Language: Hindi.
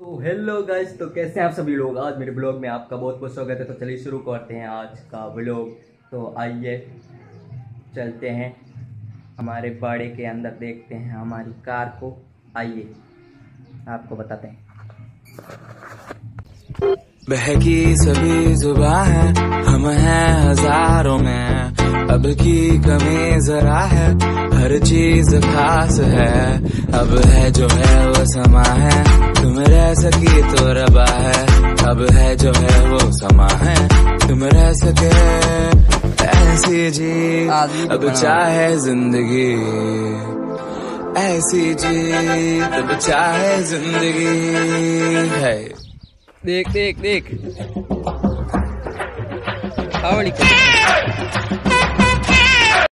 तो हेलो गाइस तो कैसे हैं आप सभी लोग? आज मेरे ब्लॉग में आपका बहुत बहुत स्वागत है। तो चलिए शुरू करते हैं आज का ब्लॉग तो आइए, चलते हैं हमारे बाड़े के अंदर, देखते हैं हमारी कार को। आइए, आपको बताते हैं। बहकी सभी जुबा है, हम हैं हज़ारों में। अब की कमी जरा है, हर चीज़ खास है। अब है जो है वो समा है। सकी तो रबा है। अब है जो है वो समा है। तुम रह सके ऐसी जी। तो अब चाहे ज़िंदगी। ऐसी जी। अब चाहे ज़िंदगी। है। देख देख देख। को